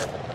you